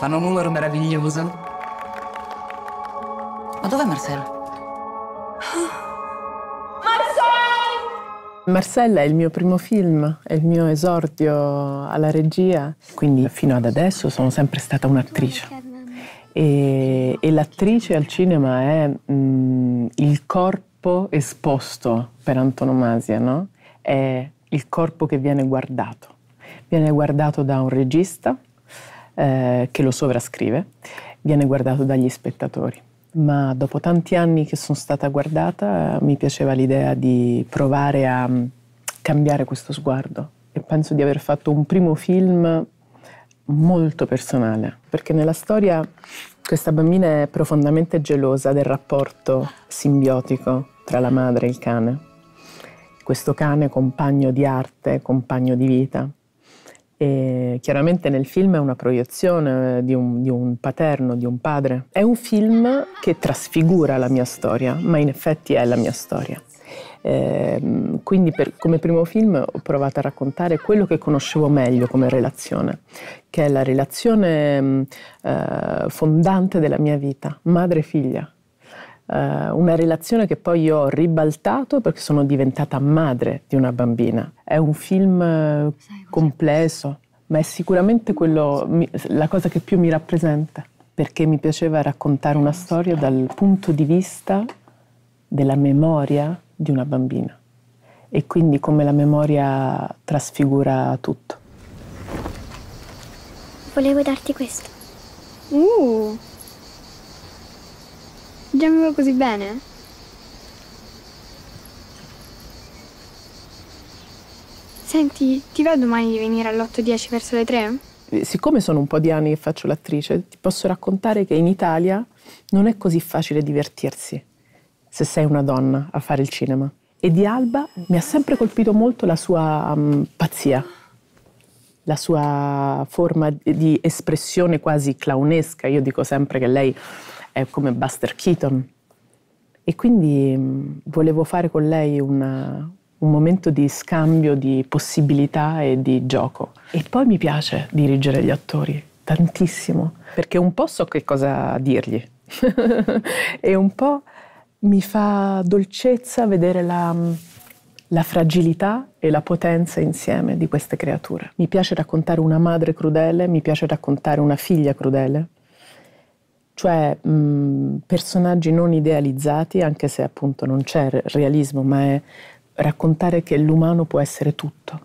Fanno un numero meraviglioso. Ma dov'è Marcel? Marcella è il mio primo film, è il mio esordio alla regia, quindi fino ad adesso sono sempre stata un'attrice. E, e l'attrice al cinema è mh, il corpo esposto per antonomasia, no? È il corpo che viene guardato. Viene guardato da un regista eh, che lo sovrascrive, viene guardato dagli spettatori ma dopo tanti anni che sono stata guardata mi piaceva l'idea di provare a mm, cambiare questo sguardo e penso di aver fatto un primo film molto personale, perché nella storia questa bambina è profondamente gelosa del rapporto simbiotico tra la madre e il cane. Questo cane compagno di arte, compagno di vita. E chiaramente nel film è una proiezione di un, di un, paterno, di un padre. È un film che trasfigura la mia storia, ma in effetti è la mia storia. Eh, quindi per, come primo film ho provato a raccontare quello che conoscevo meglio come relazione, che è la relazione eh, fondante della mia vita, madre-figlia. Eh, una relazione che poi io ho ribaltato perché sono diventata madre di una bambina. È un film eh, complesso, ma è sicuramente quello, la cosa che più mi rappresenta, perché mi piaceva raccontare una storia dal punto di vista della memoria di una bambina e quindi come la memoria trasfigura tutto. Volevo darti questo. Uh! Va così bene? Senti, ti va domani di venire all'8.10 verso le 3? Eh, siccome sono un po' di anni che faccio l'attrice, ti posso raccontare che in Italia non è così facile divertirsi se sei una donna a fare il cinema. E di Alba mi ha sempre colpito molto la sua um, pazzia, la sua forma di espressione quasi clownesca. Io dico sempre che lei è come Buster Keaton. E quindi um, volevo fare con lei una, un momento di scambio di possibilità e di gioco. E poi mi piace dirigere gli attori, tantissimo, perché un po' so che cosa dirgli e un po' mi fa dolcezza vedere la, la fragilità e la potenza insieme di queste creature. Mi piace raccontare una madre crudele, mi piace raccontare una figlia crudele, cioè mh, personaggi non idealizzati, anche se appunto non c'è realismo, ma è raccontare che l'umano può essere tutto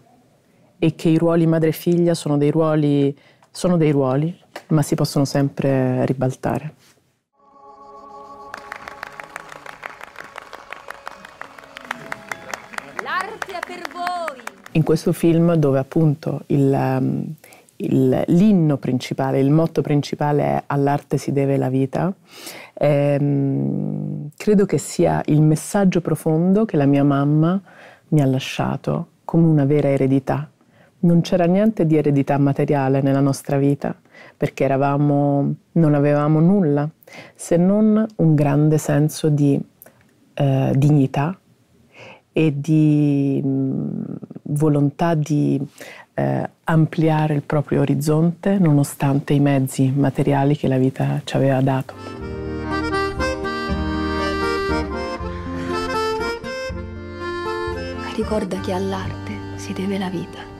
e che i ruoli madre e figlia sono dei ruoli, sono dei ruoli ma si possono sempre ribaltare. L'arte è per voi! In questo film dove appunto il, il, l'inno principale, il motto principale è all'arte si deve la vita, ehm, credo che sia il messaggio profondo che la mia mamma mi ha lasciato come una vera eredità. Non c'era niente di eredità materiale nella nostra vita, perché eravamo, non avevamo nulla se non un grande senso di eh, dignità e di mh, mm, volontà di eh, ampliare il proprio orizzonte nonostante i mezzi materiali che la vita ci aveva dato. Ricorda che all'arte si deve la vita.